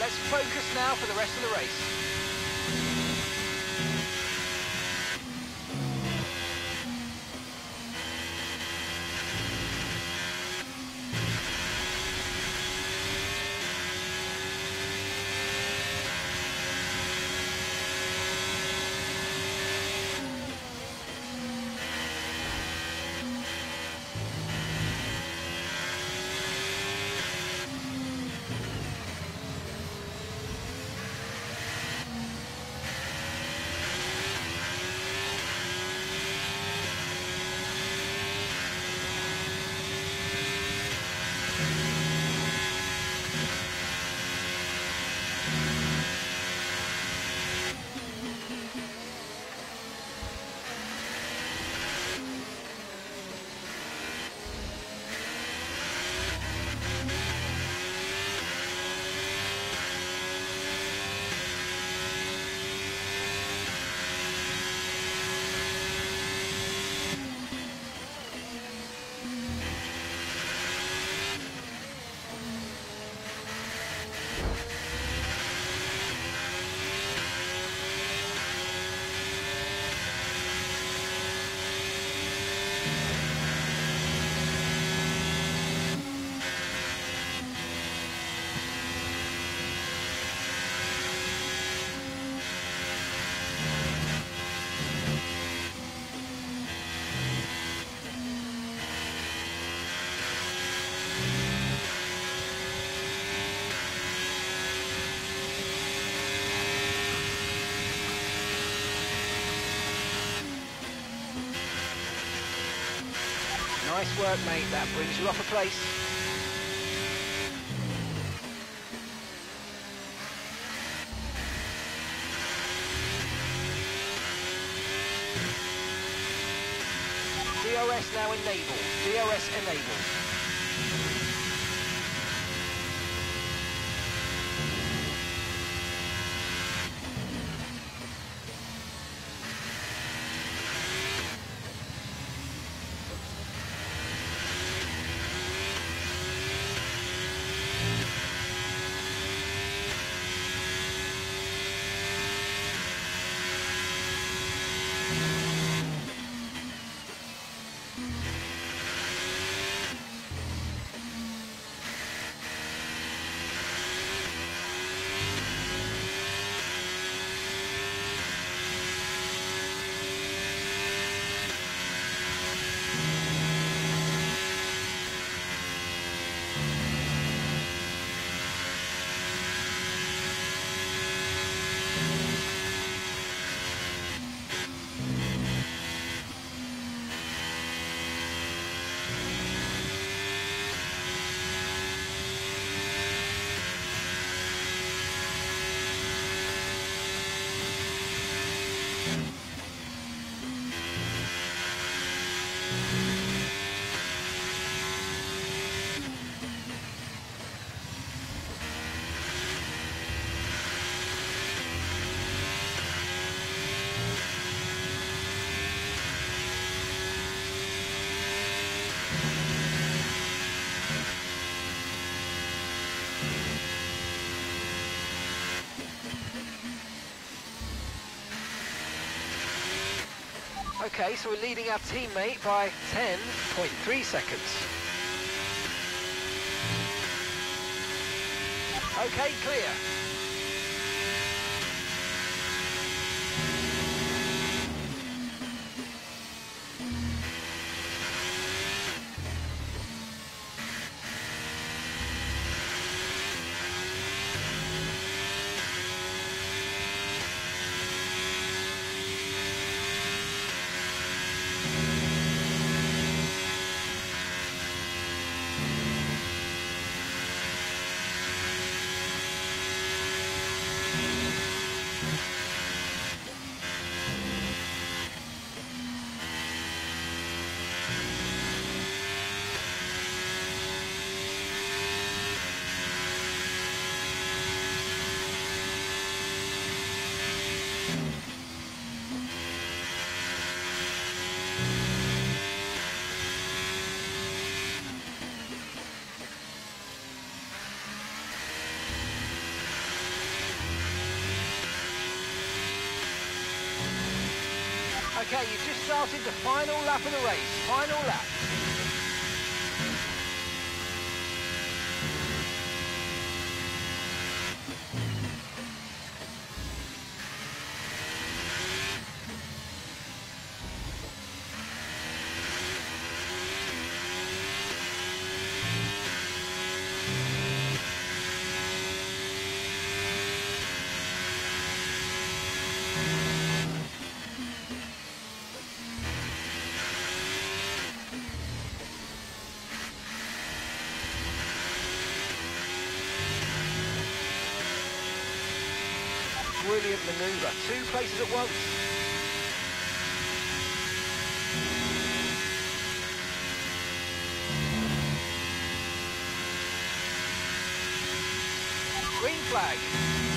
guys, focus now for the rest of the race. Nice work, mate. That brings you off a place. DRS now enabled. DRS enabled. Okay, so we're leading our teammate by 10.3 seconds. Okay, clear. Okay, you've just started the final lap of the race. Final lap. Manoeuvre. Two places at once. Green flag.